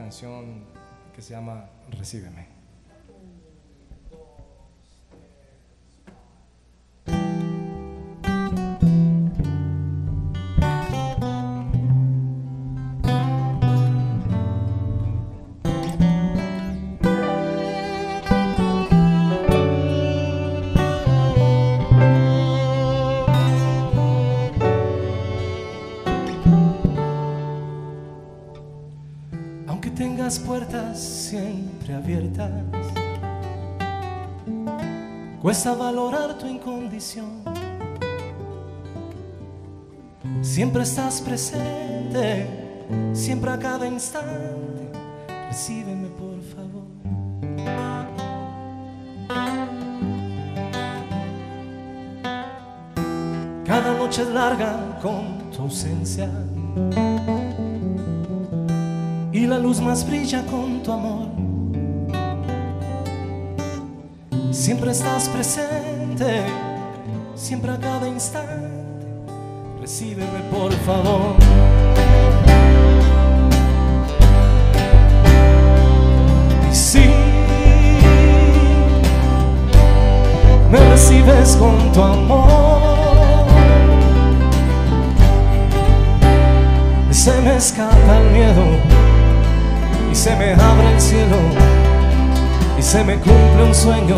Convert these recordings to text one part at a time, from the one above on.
canción que se llama Recíbeme. Cuesta valorar tu incondición. Siempre estás presente, siempre a cada instante. Recíbeme por favor. Cada noche es larga con tu ausencia y la luz más brilla con tu amor. Siempre estás presente, siempre a cada instante. Recíbeme por favor. Y si me recibes con tu amor, se me escapa el miedo y se me abre el cielo y se me cumple un sueño.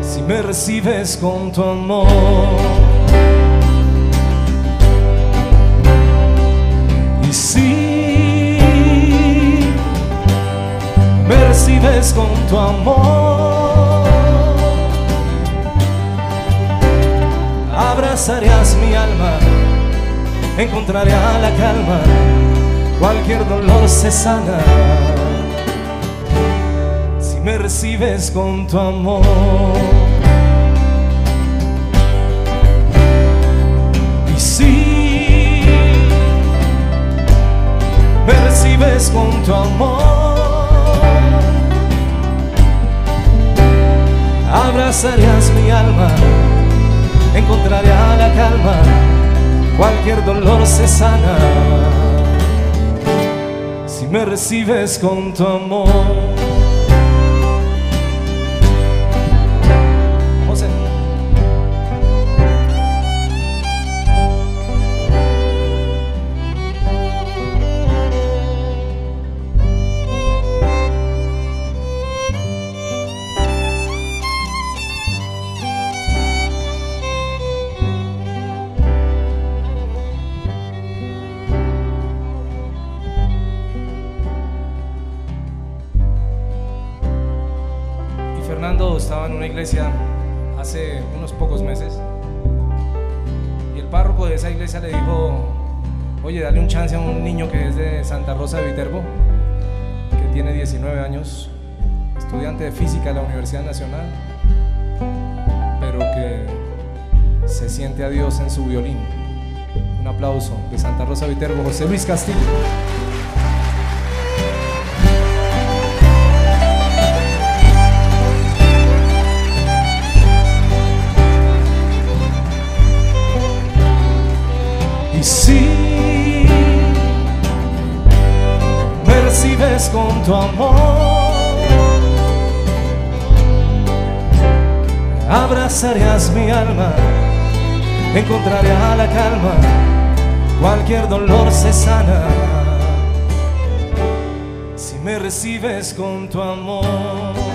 Si me recibes con tu amor. Y si me recibes con tu amor, abrazarías mi alma, encontraré la calma cualquier dolor se sana me recibes con tu amor. Y si me recibes con tu amor, abrazarías mi alma, encontraría la calma, cualquier dolor se sana me recibes con tu amor. Iglesia hace unos pocos meses y el párroco de esa iglesia le dijo, oye, dale un chance a un niño que es de Santa Rosa de Viterbo, que tiene 19 años, estudiante de física de la Universidad Nacional, pero que se siente a Dios en su violín. Un aplauso de Santa Rosa de Viterbo, José Luis Castillo. Con tu amor, abrazarías mi alma, encontraré la calma, cualquier dolor se sana. Si me recibes con tu amor,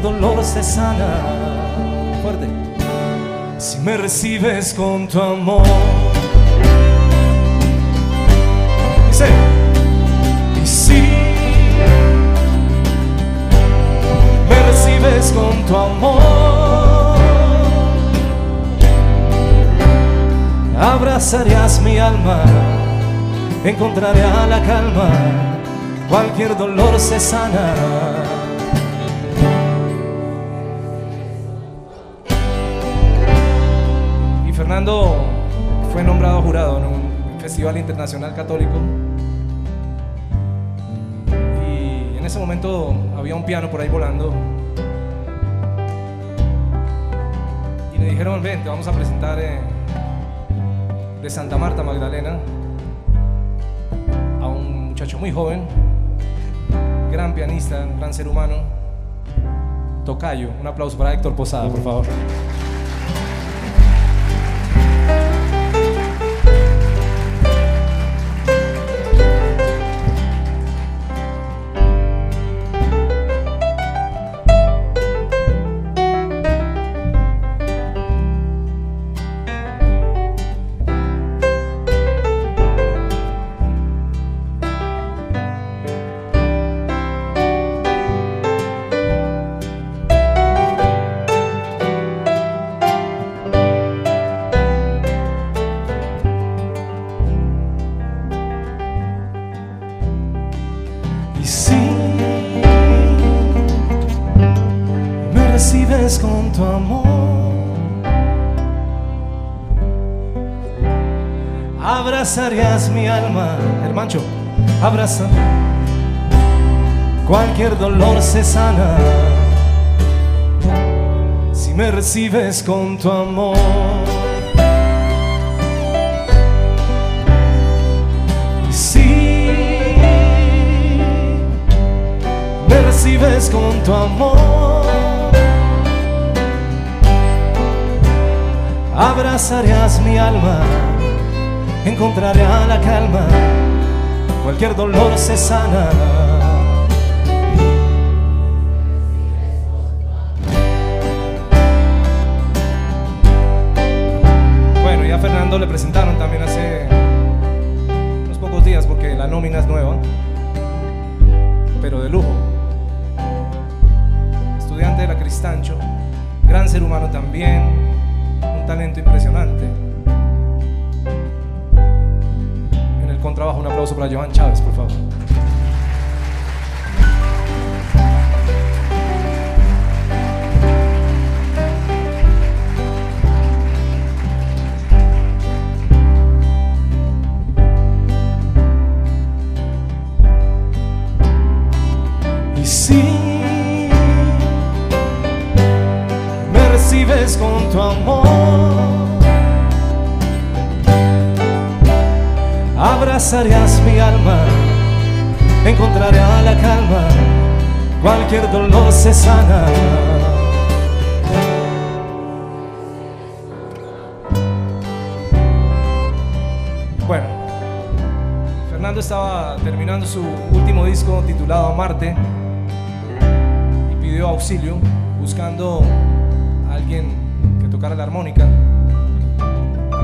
dolor se sana. Si me recibes con tu amor. Dice, y si me recibes con tu amor, abrazarías mi alma encontraré a la calma, cualquier dolor se sana. Fernando fue nombrado jurado en un festival internacional católico y en ese momento había un piano por ahí volando y le dijeron, ven, te vamos a presentar de Santa Marta, Magdalena, a un muchacho muy joven, gran pianista, gran ser humano, Tocayo. Un aplauso para Héctor Posada, por favor. Con tu amor, abrazarías mi alma, hermancho, abraza. Cualquier dolor se sana si me recibes con tu amor. Si me recibes con tu amor, abrazarías mi alma, encontraré la calma, cualquier dolor se sana. Bueno, y a Fernando le presentaron también hace unos pocos días porque la nómina es nueva, pero de lujo. Estudiante de la Cristancho, gran ser humano también, un talento impresionante. En el contrabajo un aplauso para Johan Chávez, por favor. Cualquier dolor se sana. Bueno, Fernando estaba terminando su último disco titulado Marte y pidió auxilio buscando a alguien que tocara la armónica.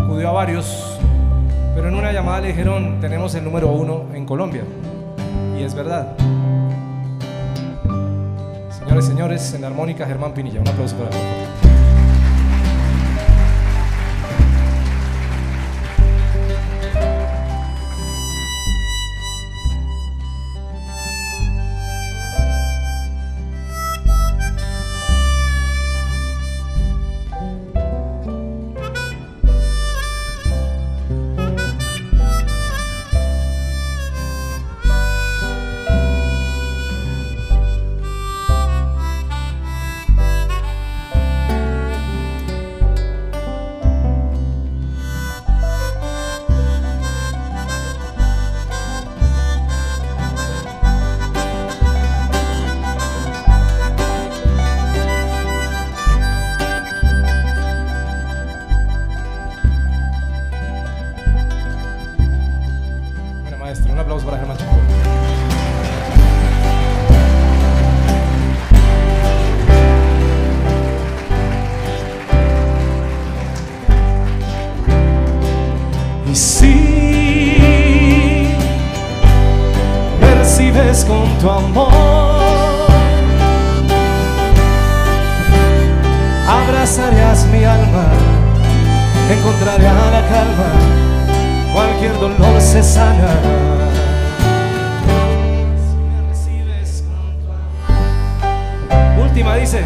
Acudió a varios, pero en una llamada le dijeron tenemos el número uno en Colombia. Y es verdad. Señores, en la armónica Germán Pinilla. Un aplauso para él. Tu amor, abrazarías mi alma, encontraré la calma cualquier dolor se sana. Si me recibes con tu. Última dice.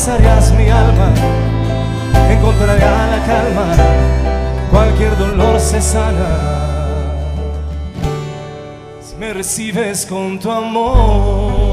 saciarás mi alma, encontrará la calma, cualquier dolor se sana. Si me recibes con tu amor.